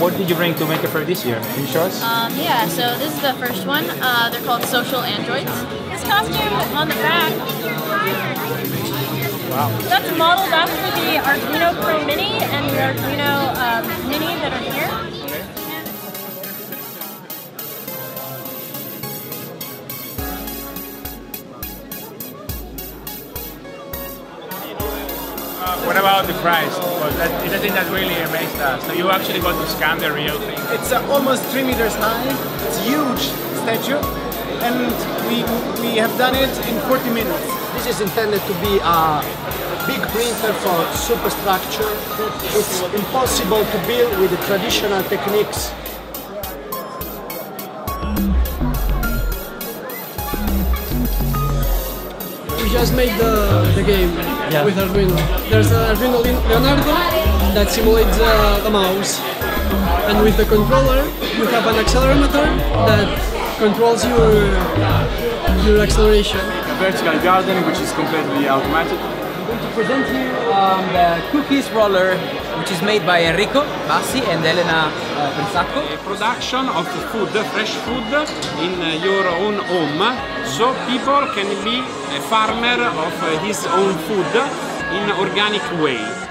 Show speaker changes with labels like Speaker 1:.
Speaker 1: what did you bring to Maker this year? Can you show us?
Speaker 2: Um, yeah, so this is the first one. Uh, they're called Social Androids. This costume on the back,
Speaker 1: Wow.
Speaker 2: that's modeled after the Arduino Pro Mini and
Speaker 1: Uh, what about the price? Because that is the thing that really amazed us. So you actually got to scan the real thing.
Speaker 3: It's uh, almost three meters high. It's a huge statue, and we we have done it in 40 minutes.
Speaker 4: This is intended to be a big printer for superstructure. It's impossible to build with the traditional techniques.
Speaker 5: We just made the, the game with Arduino. There's an Arduino Leonardo that simulates uh, the mouse. And with the controller, you have an accelerometer that controls your, your acceleration.
Speaker 6: A vertical garden, which is completely automatic.
Speaker 7: I'm going to present you um, the cookies roller, which is made by Enrico Bassi and Elena uh, Pensacco.
Speaker 8: a production of food, fresh food in uh, your own home, so people can be a farmer of uh, his own food in organic way.